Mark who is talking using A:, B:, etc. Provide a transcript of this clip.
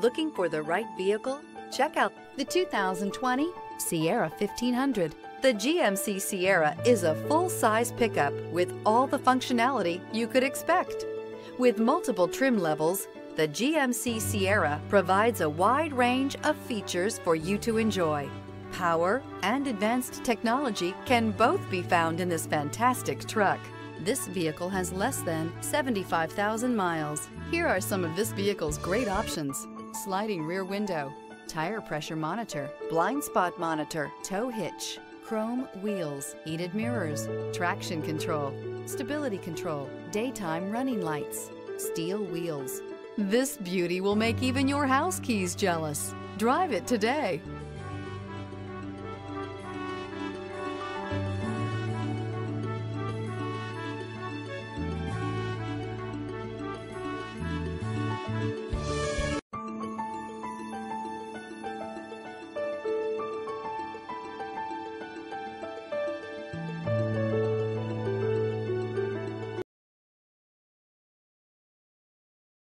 A: Looking for the right vehicle? Check out the 2020 Sierra 1500. The GMC Sierra is a full-size pickup with all the functionality you could expect. With multiple trim levels, the GMC Sierra provides a wide range of features for you to enjoy. Power and advanced technology can both be found in this fantastic truck. This vehicle has less than 75,000 miles. Here are some of this vehicle's great options. Sliding rear window, tire pressure monitor, blind spot monitor, tow hitch, chrome wheels, heated mirrors, traction control, stability control, daytime running lights, steel wheels. This beauty will make even your house keys jealous. Drive it today.